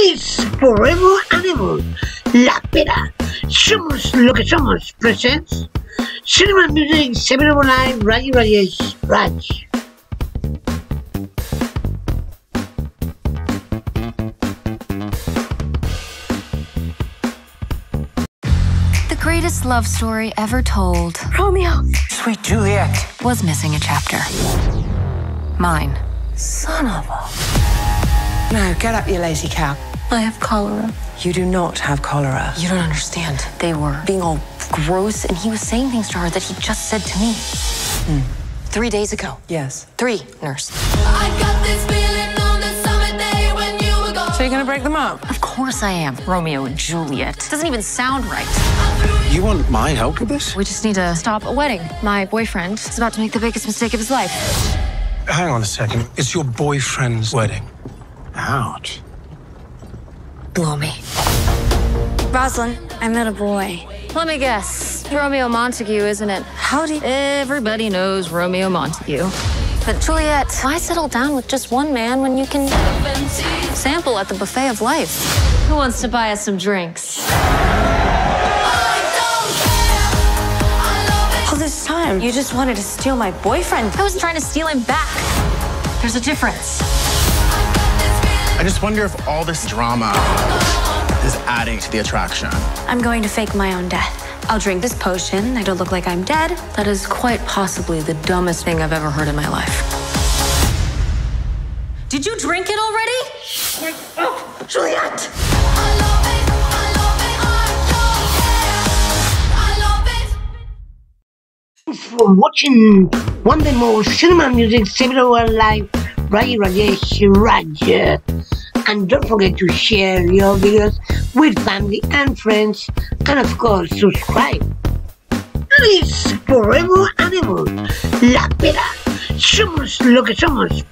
Alice Forever Animal, La Pera, Somos lo que somos, presents Cinema Music 709 Rayi Rajesh Raj. The greatest love story ever told Romeo. Sweet Juliet. was missing a chapter. Mine. Son of a. Now, get up, you lazy cow. I have cholera. You do not have cholera. You don't understand. They were being all gross, and he was saying things to her that he just said to me. Hmm. Three days ago. Yes. Three, nurse. I got this feeling on the summer day when you were gone. So you're gonna break them up? Of course I am. Romeo and Juliet. Doesn't even sound right. You want my help with this? We just need to stop a wedding. My boyfriend is about to make the biggest mistake of his life. Hang on a second. It's your boyfriend's wedding. Ouch. Blow me. Rosaline, I met a boy. Let me guess. Romeo Montague, isn't it? Howdy. Everybody knows Romeo Montague. But Juliet, why settle down with just one man when you can sample at the buffet of life? Who wants to buy us some drinks? All this time, you just wanted to steal my boyfriend. I wasn't trying to steal him back. There's a difference. I just wonder if all this drama is adding to the attraction. I'm going to fake my own death. I'll drink this potion. It'll look like I'm dead. That is quite possibly the dumbest thing I've ever heard in my life. Did you drink it already? Juliet! For watching one day more Cinema Music 701 Live, Rayi Rajesh Raj. And don't forget to share your videos with family and friends, and of course, subscribe. Alice Forever Animal, La Pera, somos lo que somos.